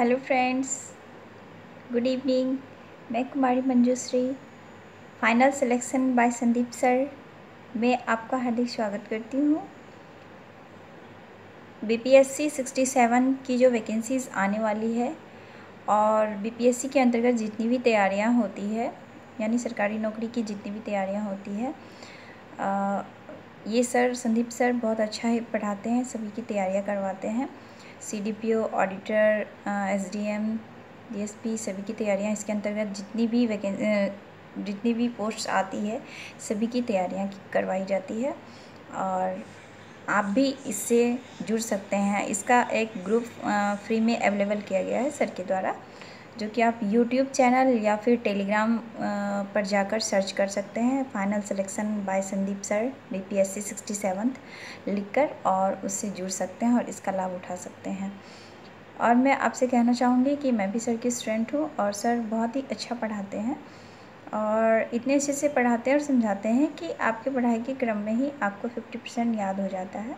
Hello friends good evening मैं Kumari Manjushree final selection by Sandeep sir मैं आपका हार्दिक स्वागत करती हूँ। बीपीएससी 67 की जो वैकेंसीज़ आने वाली है और बीपीएससी के अंतर्गत जितनी भी तैयारियाँ होती है यानी सरकारी नौकरी की जितनी भी तैयारियाँ होती है आ, ये सर संदीप सर बहुत अच्छा ही पढ़ाते हैं सभी की तैयारियाँ करवाते हैं। सीडीपीओ ऑडिटर एसडीएम डीएसपी सभी की तैयारियाँ इसके अंतर्गत जितनी भी वैकें जितनी भी पोस्ट आती है, सभी की तैयारियाँ करवाई जाती है। और आप भी इससे जुड़ सकते हैं। इसका एक ग्रुप फ्री में अवेलेबल किया गया है सर के द्वारा। जो कि आप यूट्यूब चैनल या फिर टेलीग्राम पर जाकर सर्च कर सकते हैं। Final selection by Sandeep sir B P S C sixty seventh लिख कर और उससे जुड़ सकते हैं और इसका लाभ उठा सकते हैं। और मैं आपसे कहना चाहूँगी कि मैं भी सर की स्टूडेंट हूँ और सर बहुत ही अच्छा पढ़ाते हैं और इतने अच्छे से पढ़ाते हैं और समझाते हैं कि आपके पढ़ाई के क्रम में ही आपको फिफ्टी परसेंट याद हो जाता है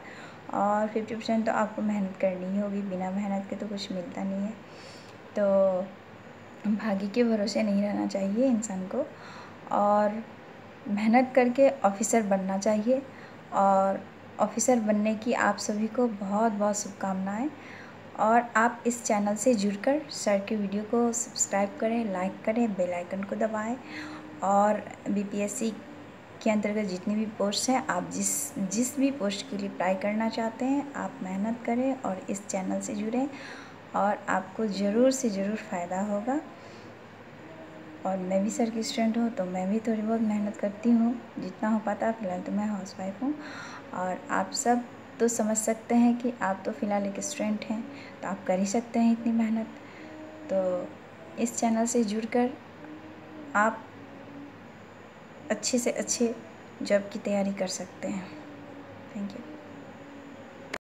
और फिफ्टी परसेंट तो आपको मेहनत करनी ही होगी, बिना मेहनत के तो कुछ मिलता नहीं है। तो भाग्य के भरोसे नहीं रहना चाहिए इंसान को और मेहनत करके ऑफिसर बनना चाहिए और ऑफिसर बनने की आप सभी को बहुत बहुत शुभकामनाएँ। और आप इस चैनल से जुड़कर सर के वीडियो को सब्सक्राइब करें, लाइक करें, बेल आइकन को दबाएँ और बीपीएससी के अंतर्गत जितनी भी पोस्ट हैं, आप जिस जिस भी पोस्ट के लिए अप्लाई करना चाहते हैं, आप मेहनत करें और इस चैनल से जुड़ें। और आपको ज़रूर से ज़रूर फ़ायदा होगा। और मैं भी सर की स्टूडेंट हूँ तो मैं भी थोड़ी बहुत मेहनत करती हूँ। जितना हो पाता है, फ़िलहाल तो मैं हाउस वाइफ हूँ। और आप सब तो समझ सकते हैं कि आप तो फ़िलहाल एक स्टूडेंट हैं तो आप कर ही सकते हैं इतनी मेहनत। तो इस चैनल से जुड़कर आप अच्छे से अच्छे जॉब की तैयारी कर सकते हैं। Thank you.